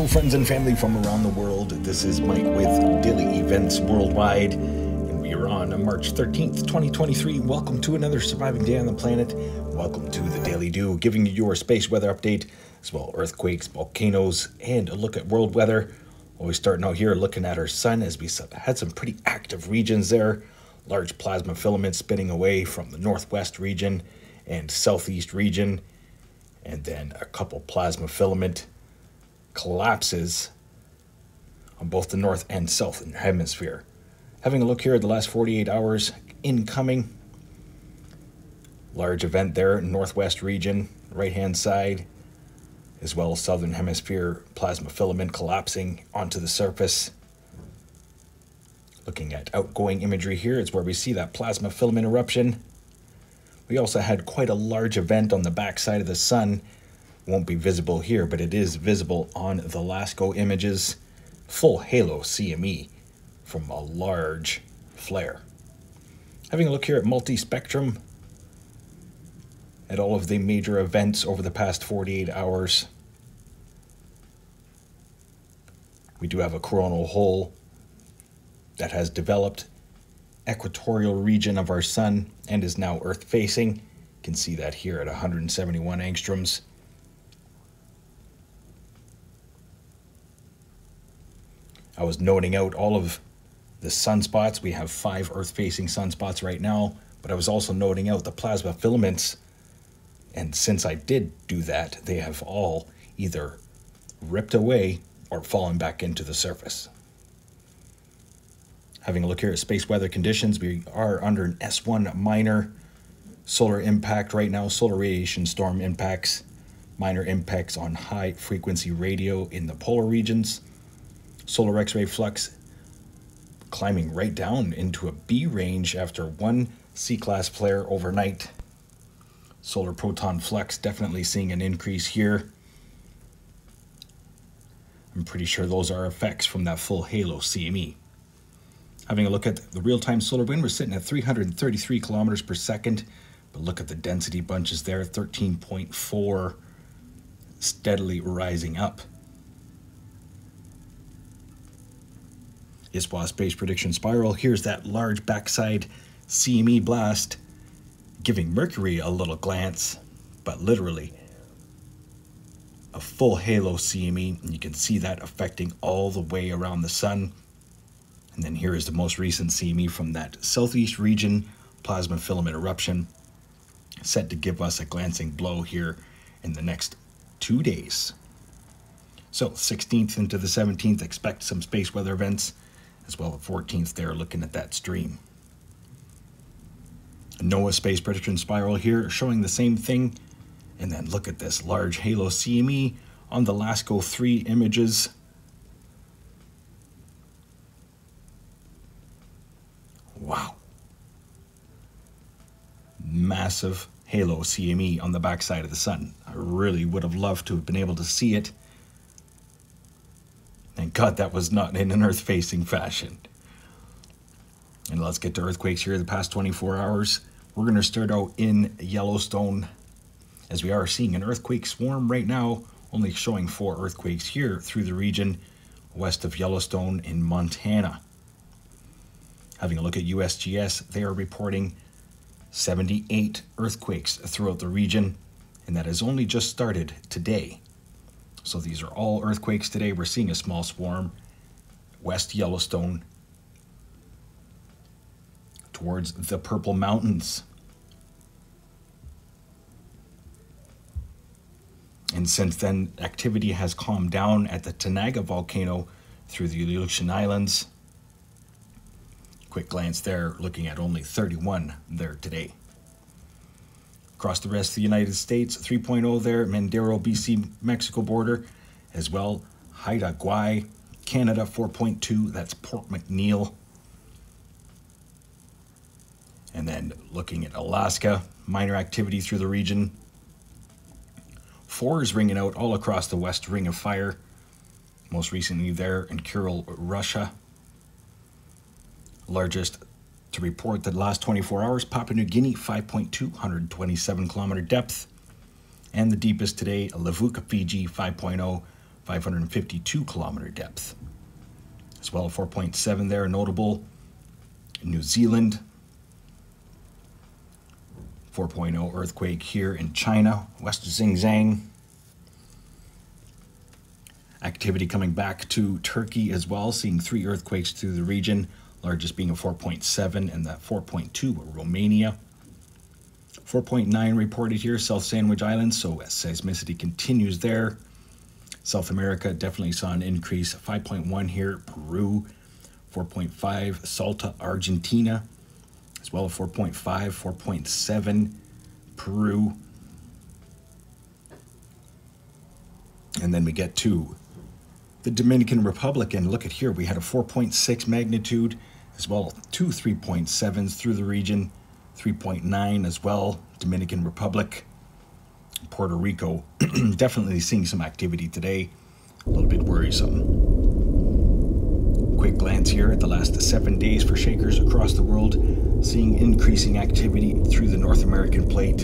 Hello, friends and family from around the world. This is Mike with Daily Events Worldwide, and we are on March 13th, 2023. Welcome to another surviving day on the planet. Welcome to the Daily Dew, giving you your space weather update, as well earthquakes, volcanoes, and a look at world weather. Always starting out here looking at our sun as we had some pretty active regions there. Large plasma filaments spinning away from the northwest region and southeast region, and then a couple plasma filament collapses on both the north and south hemisphere. Having a look here at the last 48 hours incoming, large event there, northwest region, right hand side, as well as southern hemisphere plasma filament collapsing onto the surface. Looking at outgoing imagery here is where we see that plasma filament eruption. We also had quite a large event on the backside of the sun won't be visible here, but it is visible on the LASCO images. Full halo CME from a large flare. Having a look here at multi-spectrum, at all of the major events over the past 48 hours. We do have a coronal hole that has developed equatorial region of our sun and is now earth facing. You can see that here at 171 angstroms. I was noting out all of the sunspots. We have five Earth-facing sunspots right now, but I was also noting out the plasma filaments. And since I did do that, they have all either ripped away or fallen back into the surface. Having a look here at space weather conditions, we are under an S1 minor solar impact right now, solar radiation storm impacts, minor impacts on high frequency radio in the polar regions solar X-ray flux climbing right down into a B range after one C-class flare overnight. Solar proton flux definitely seeing an increase here. I'm pretty sure those are effects from that full halo CME. Having a look at the real-time solar wind, we're sitting at 333 kilometers per second, but look at the density bunches there, 13.4, steadily rising up. ISWA Space Prediction Spiral. Here's that large backside CME blast giving Mercury a little glance, but literally a full halo CME, and you can see that affecting all the way around the sun. And then here is the most recent CME from that southeast region plasma filament eruption, set to give us a glancing blow here in the next two days. So 16th into the 17th, expect some space weather events as well the 14th there looking at that stream. NOAA Space Prediction Spiral here showing the same thing. And then look at this large halo CME on the LASCO 3 images. Wow. Massive halo CME on the backside of the sun. I really would have loved to have been able to see it God that was not in an earth-facing fashion. And let's get to earthquakes here the past 24 hours. We're going to start out in Yellowstone as we are seeing an earthquake swarm right now, only showing four earthquakes here through the region west of Yellowstone in Montana. Having a look at USGS, they are reporting 78 earthquakes throughout the region, and that has only just started today. So these are all earthquakes today. We're seeing a small swarm west Yellowstone towards the Purple Mountains. And since then, activity has calmed down at the Tanaga volcano through the Aleutian Islands. Quick glance there, looking at only 31 there today. Across the rest of the United States, 3.0 there, Madero, BC, Mexico border, as well. Haida Gwaii, Canada, 4.2, that's Port McNeill. And then looking at Alaska, minor activity through the region. Four is ringing out all across the West Ring of Fire. Most recently there in Kuril, Russia. Largest to report that last 24 hours, Papua New Guinea 5.2, 127 kilometer depth. And the deepest today, Levuka, Fiji 5.0, 552 kilometer depth. As well, 4.7 there, notable. New Zealand, 4.0 earthquake here in China, West of Xinjiang. Activity coming back to Turkey as well, seeing three earthquakes through the region, largest being a 4.7 and that 4.2 Romania. 4.9 reported here, South Sandwich Islands, so seismicity continues there. South America definitely saw an increase, 5.1 here, Peru, 4.5, Salta, Argentina, as well as 4.5, 4.7, Peru. And then we get to the Dominican Republic, and look at here, we had a 4.6 magnitude, as well two 3.7s through the region, 3.9 as well, Dominican Republic, Puerto Rico. Definitely seeing some activity today, a little bit worrisome. Quick glance here at the last seven days for shakers across the world, seeing increasing activity through the North American plate.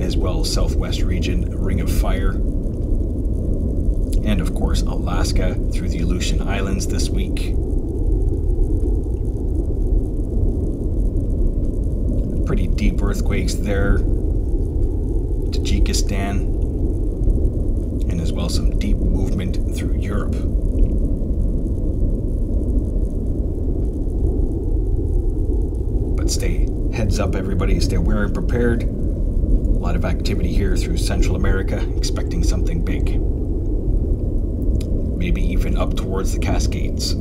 As well, Southwest region, Ring of Fire. And of course, Alaska through the Aleutian Islands this week. Pretty deep earthquakes there. Tajikistan, and as well some deep movement through Europe. But stay heads up, everybody. Stay aware and prepared. A lot of activity here through Central America, expecting something big. Maybe even up towards the Cascades.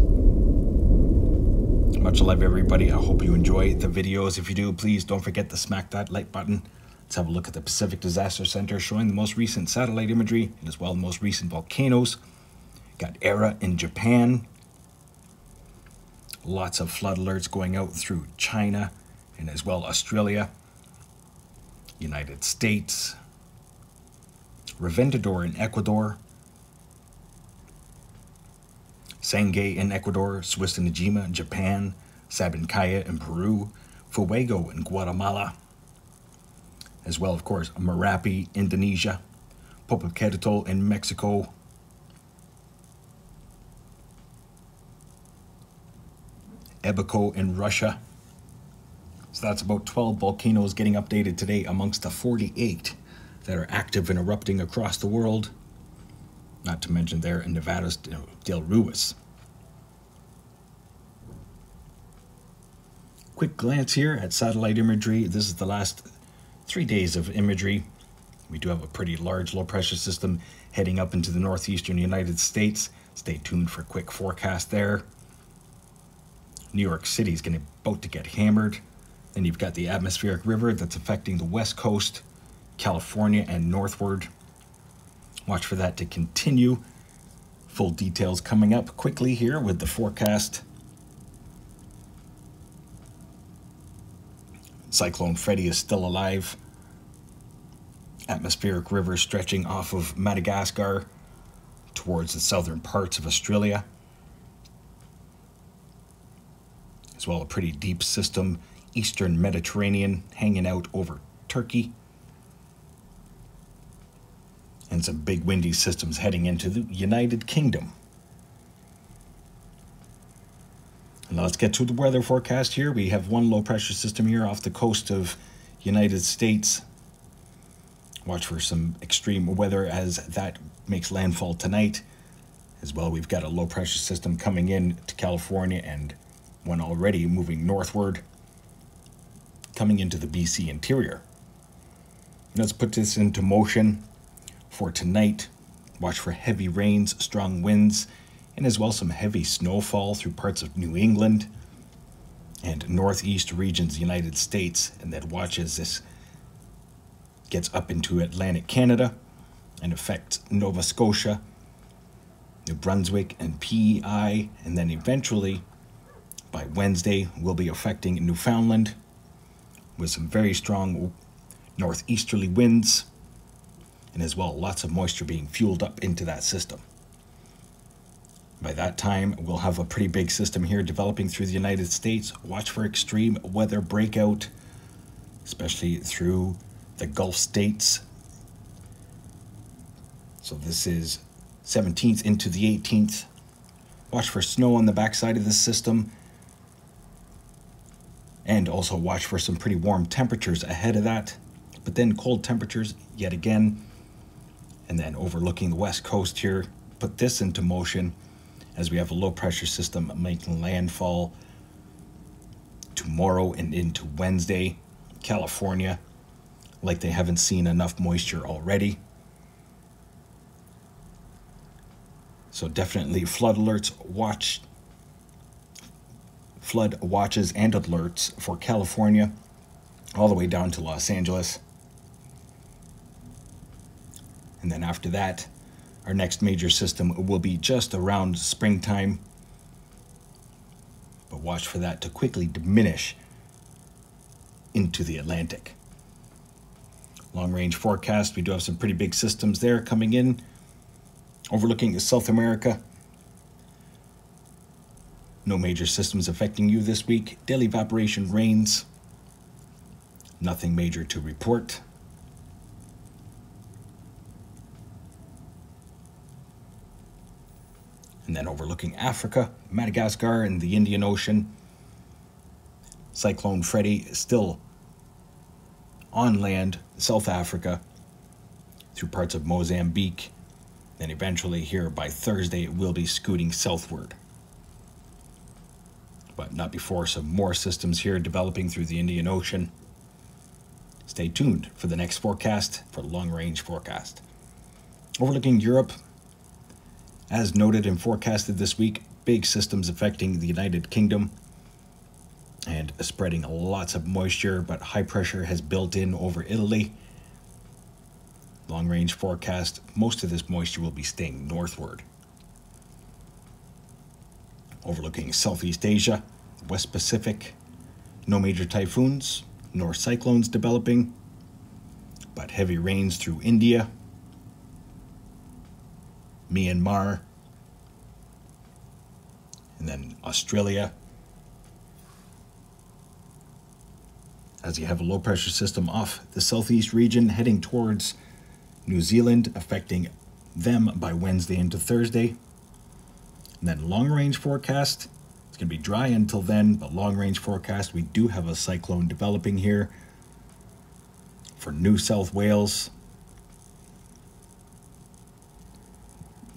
Much love, everybody. I hope you enjoy the videos. If you do, please don't forget to smack that like button Let's have a look at the Pacific Disaster Center showing the most recent satellite imagery and as well the most recent volcanoes. Got Aira in Japan. Lots of flood alerts going out through China and as well Australia, United States, Reventador in Ecuador, Sangay in Ecuador, Suwanosejima in Japan, Sabancaya in Peru, Fuego in Guatemala, as well, of course, Merapi, Indonesia, Popocatépetl in Mexico, Ebeko in Russia. So that's about 12 volcanoes getting updated today amongst the 48 that are active and erupting across the world. Not to mention there in Nevado Del Ruiz. Quick glance here at satellite imagery. This is the last three days of imagery. We do have a pretty large low pressure system heading up into the northeastern United States. Stay tuned for a quick forecast there. New York City is going to about to get hammered. Then you've got the atmospheric river that's affecting the west coast, California, and northward. Watch for that to continue. Full details coming up quickly here with the forecast. Cyclone Freddy is still alive. Atmospheric river stretching off of Madagascar towards the southern parts of Australia. As well, a pretty deep system, eastern Mediterranean, hanging out over Turkey. And some big windy systems heading into the United Kingdom. Now let's get to the weather forecast here. We have one low pressure system here off the coast of United States. Watch for some extreme weather as that makes landfall tonight. As well, we've got a low pressure system coming in to California and one already moving northward, coming into the BC interior. Let's put this into motion for tonight. Watch for heavy rains, strong winds, and as well some heavy snowfall through parts of New England and northeast regions of the United States, and that watch as this gets up into Atlantic Canada and affects Nova Scotia, New Brunswick, and PEI, and then eventually by Wednesday will be affecting Newfoundland with some very strong northeasterly winds and as well lots of moisture being fueled up into that system. By that time, we'll have a pretty big system here developing through the United States. Watch for extreme weather breakout, especially through the Gulf states So this is 17th into the 18th. Watch for snow on the backside of this system. And also watch for some pretty warm temperatures ahead of that. But then cold temperatures yet again. And then overlooking the west coast here, put this into motion as we have a low pressure system making landfall tomorrow and into Wednesday, California, like they haven't seen enough moisture already. So definitely flood alerts, watch flood watches and alerts for California all the way down to Los Angeles. And then after that, our next major system will be just around springtime. But watch for that to quickly diminish into the Atlantic. Long range forecast, we do have some pretty big systems there coming in, overlooking South America. No major systems affecting you this week. Daily evaporation rains. Nothing major to report. And then overlooking Africa, Madagascar, and the Indian Ocean. Cyclone Freddy is still on land, South Africa, through parts of Mozambique. Then eventually, here by Thursday, it will be scooting southward. But not before some more systems here developing through the Indian Ocean. Stay tuned for the next forecast for long range forecast. Overlooking Europe, as noted and forecasted this week, big systems affecting the United Kingdom and spreading lots of moisture, but high pressure has built in over Italy. Long range forecast, most of this moisture will be staying northward. Overlooking Southeast Asia, West Pacific, no major typhoons nor cyclones developing, but heavy rains through India, Myanmar, and then Australia. As you have a low pressure system off the southeast region heading towards New Zealand, affecting them by Wednesday into Thursday. And then long range forecast. It's going to be dry until then, but long range forecast, we do have a cyclone developing here for New South Wales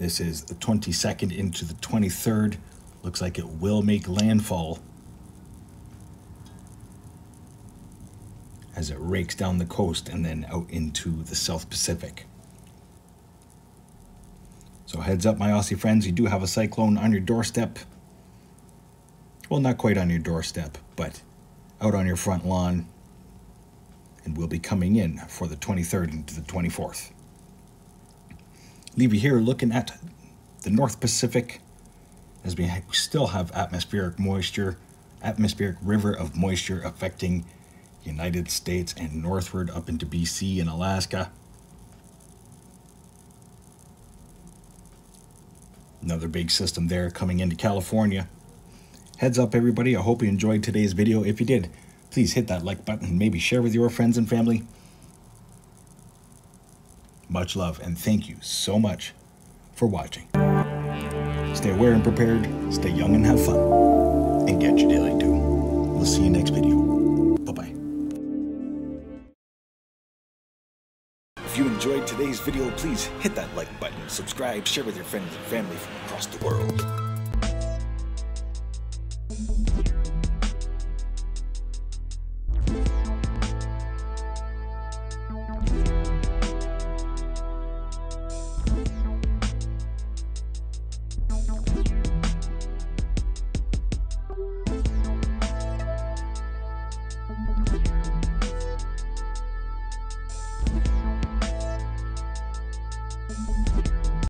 This is the 22nd into the 23rd. Looks like it will make landfall as it rakes down the coast and then out into the South Pacific. So heads up, my Aussie friends, you do have a cyclone on your doorstep. Well, not quite on your doorstep, but out on your front lawn. And will be coming in for the 23rd into the 24th leave you here looking at the North Pacific as we still have atmospheric moisture, atmospheric river of moisture affecting United States and northward up into BC and Alaska. Another big system there coming into California. Heads up everybody, I hope you enjoyed today's video. If you did, please hit that like button and maybe share with your friends and family. Much love and thank you so much for watching. Stay aware and prepared, stay young and have fun, and get your daily dew. We'll see you next video. Bye-bye. If you enjoyed today's video, please hit that like button, subscribe, share with your friends and family from across the world.